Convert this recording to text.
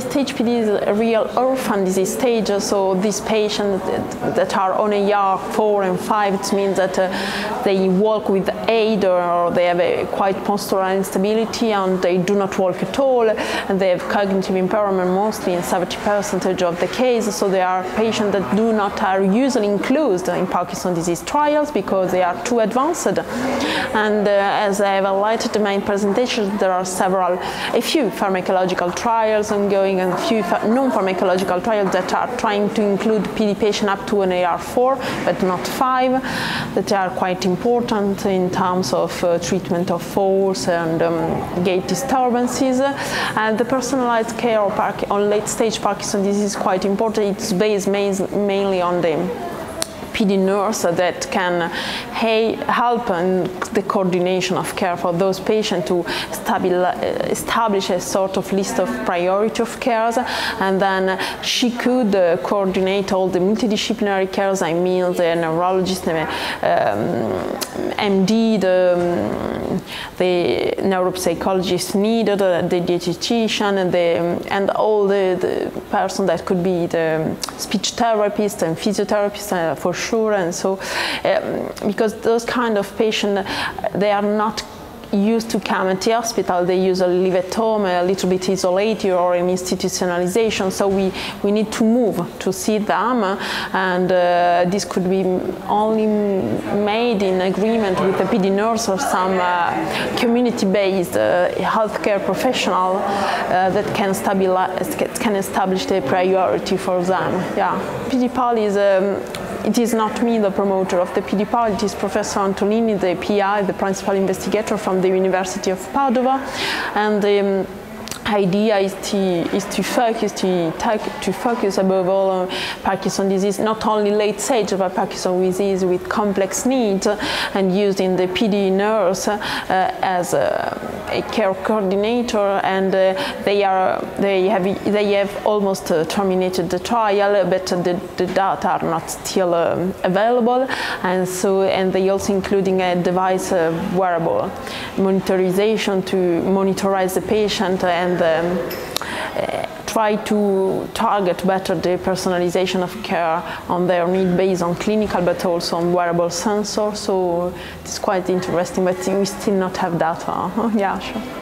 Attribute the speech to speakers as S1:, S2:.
S1: stage PD is a real orphan disease stage, so these patients that are on AR 4 and 5, it means that uh, they walk with aid or they have a quite postural instability and they do not walk at all and they have cognitive impairment mostly in 70% of the case, so they are patients that do not are usually included in Parkinson's disease trials because they are too advanced. And uh, as I have highlighted in my presentation, there are several, a few pharmacological trials ongoing and a few non-pharmacological trials that are trying to include PD patient up to an AR4, but not 5, that are quite important in terms of uh, treatment of falls and um, gait disturbances. And the personalized care on late-stage Parkinson's disease is quite important. It's based mainly on the PD nurse that can help in the coordination of care for those patients to establish a sort of list of priority of cares. And then she could uh, coordinate all the multidisciplinary cares, I mean the neurologist, the um, MD, the, um, the neuropsychologist needed, the dietitian and, the, and all the, the person that could be the speech therapist and physiotherapist uh, for sure. And so um, because those kind of patients they are not used to come at the hospital, they usually live at home, a little bit isolated or in institutionalization. So we, we need to move to see them, and uh, this could be only made in agreement with a PD nurse or some uh, community-based uh, healthcare professional uh, that can, stabilize, can establish the priority for them. Yeah, PD-PAL is um, it is not me, the promoter of the PDPAL, it is Professor Antonini, the PI, the principal investigator from the University of Padova. And um, idea is to, is to focus to, to focus above all on Parkinson disease, not only late stage but Parkinson disease with complex needs and using the PD nurse uh, as a, a, care coordinator and uh, they are they have they have almost uh, terminated the trial but the, the data are not still um, available and so and they also including a device uh, wearable monitorization to monitorize the patient and um, uh, try to target better the personalization of care on their need based on clinical but also on wearable sensors. So it's quite interesting, but we still not have data. yeah, sure.